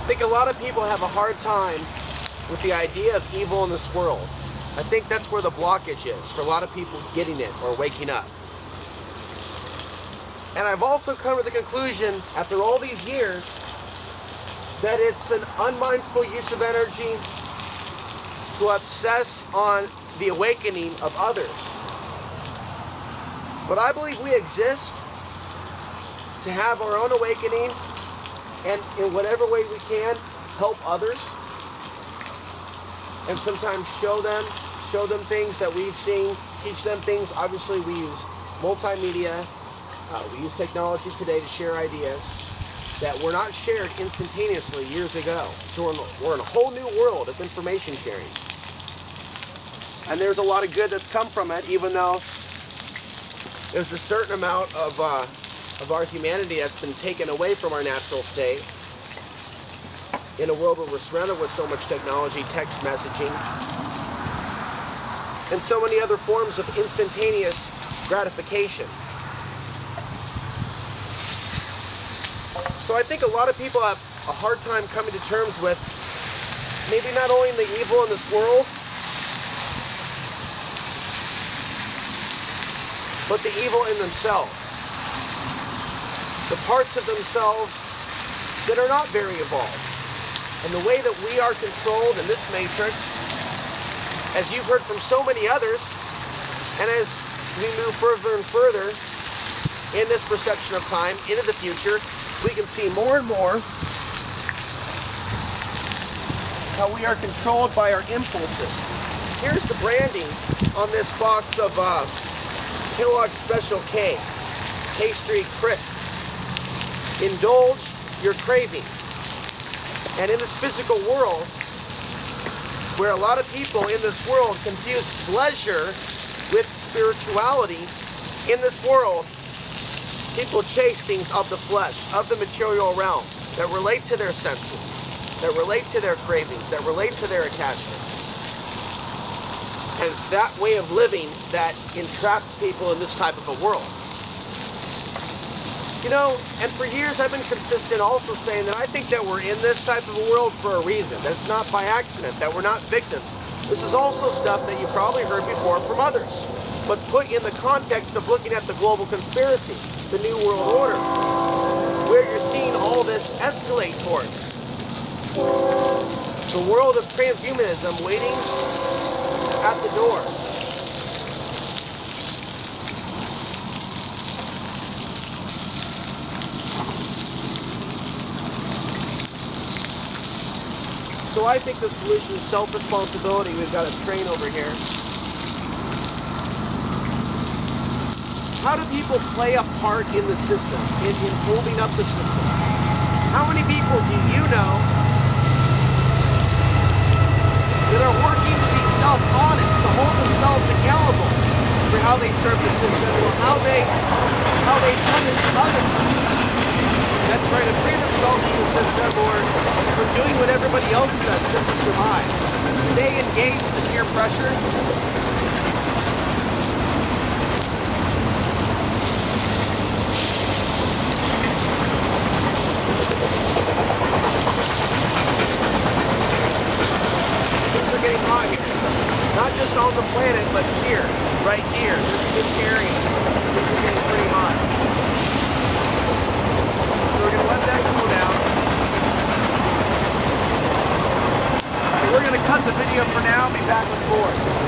I think a lot of people have a hard time with the idea of evil in this world. I think that's where the blockage is for a lot of people getting it or waking up. And I've also come to the conclusion, after all these years, that it's an unmindful use of energy to obsess on the awakening of others. But I believe we exist to have our own awakening and in whatever way we can help others. And sometimes show them show them things that we've seen teach them things. Obviously we use multimedia uh, we use technology today to share ideas that were not shared instantaneously years ago. So we're in, we're in a whole new world of information sharing. And there's a lot of good that's come from it even though there's a certain amount of uh, of our humanity that's been taken away from our natural state in a world where we're surrounded with so much technology, text messaging, and so many other forms of instantaneous gratification. So I think a lot of people have a hard time coming to terms with maybe not only the evil in this world, but the evil in themselves the parts of themselves that are not very evolved. And the way that we are controlled in this matrix, as you've heard from so many others, and as we move further and further in this perception of time into the future, we can see more and more how we are controlled by our impulses. Here's the branding on this box of uh, Kellogg's Special K, Street Crisps indulge your cravings. And in this physical world, where a lot of people in this world confuse pleasure with spirituality, in this world, people chase things of the flesh, of the material realm, that relate to their senses, that relate to their cravings, that relate to their attachments. And it's that way of living that entraps people in this type of a world. You know, and for years I've been consistent also saying that I think that we're in this type of a world for a reason. That's not by accident, that we're not victims. This is also stuff that you've probably heard before from others, but put in the context of looking at the global conspiracy, the New World Order, where you're seeing all this escalate towards. The world of transhumanism waiting at the door. So I think the solution is self-responsibility. We've got a train over here. How do people play a part in the system, in, in holding up the system? How many people do you know that are working to be self-honest, to hold themselves accountable for how they serve the system or how they how they punish others? that try to free themselves from the system or from doing what everybody else does just to survive. They engage the peer pressure. Things are getting hot here. Not just on the planet, but here, right here, this, this area. Things are getting pretty hot So we're going to let that cool down. So we're going to cut the video for now be back with more.